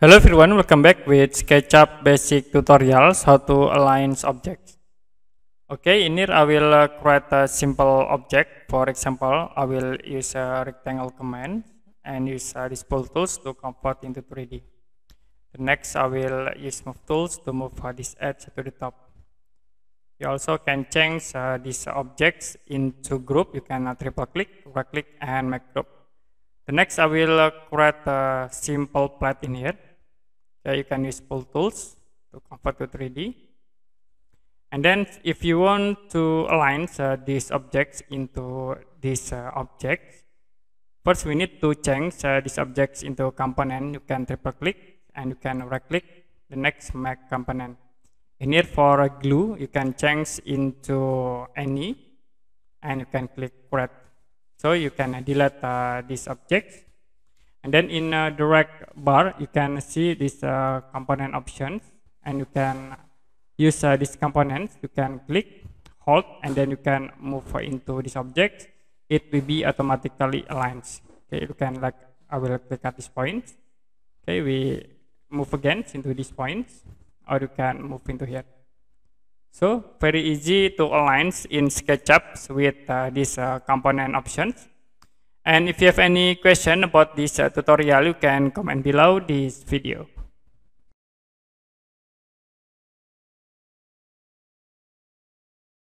Hello everyone, welcome back with SketchUp basic tutorials how to align objects. Okay, in here I will uh, create a simple object. For example, I will use a rectangle command and use uh, pull tools to convert into 3D. The next I will use move tools to move uh, this edge to the top. You also can change uh, these objects into group. You can uh, triple click, right click and make group. The next I will uh, create a simple plate in here yeah, you can use pull tools to convert to 3D. And then if you want to align uh, these objects into these uh, objects, first we need to change uh, these objects into component. You can triple click and you can right click the next make component. In here for glue, you can change into any and you can click create. So you can delete uh, these objects and then in uh, direct bar, you can see this uh, component options and you can use uh, these components. You can click, hold, and then you can move into this object. It will be automatically aligned. Okay, you can like, I will click at this point. Okay, we move again into this point, or you can move into here. So very easy to align in SketchUp with uh, these uh, component options. And if you have any question about this uh, tutorial, you can comment below this video.